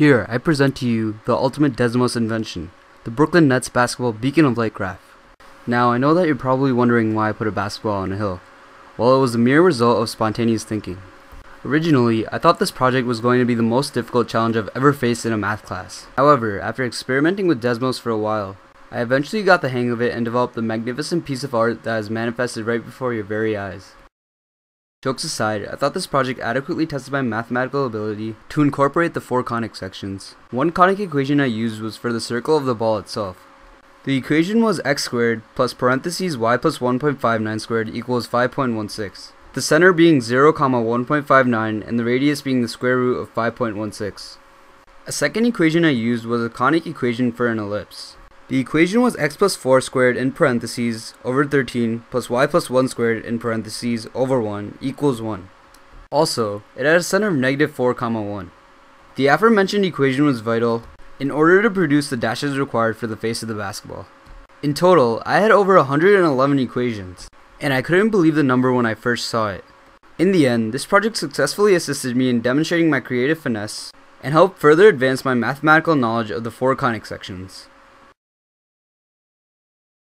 Here, I present to you the ultimate Desmos invention, the Brooklyn Nets basketball beacon of light graph. Now, I know that you're probably wondering why I put a basketball on a hill. Well, it was a mere result of spontaneous thinking. Originally, I thought this project was going to be the most difficult challenge I've ever faced in a math class. However, after experimenting with Desmos for a while, I eventually got the hang of it and developed the magnificent piece of art that is manifested right before your very eyes. Jokes aside, I thought this project adequately tested my mathematical ability to incorporate the four conic sections. One conic equation I used was for the circle of the ball itself. The equation was x squared plus parentheses y plus 1.59 squared equals 5.16. The center being 0, comma 1.59 and the radius being the square root of 5.16. A second equation I used was a conic equation for an ellipse. The equation was x plus 4 squared in parentheses over 13 plus y plus 1 squared in parentheses over 1 equals 1. Also, it had a center of negative 4, comma 1. The aforementioned equation was vital in order to produce the dashes required for the face of the basketball. In total, I had over 111 equations, and I couldn't believe the number when I first saw it. In the end, this project successfully assisted me in demonstrating my creative finesse and helped further advance my mathematical knowledge of the four conic sections.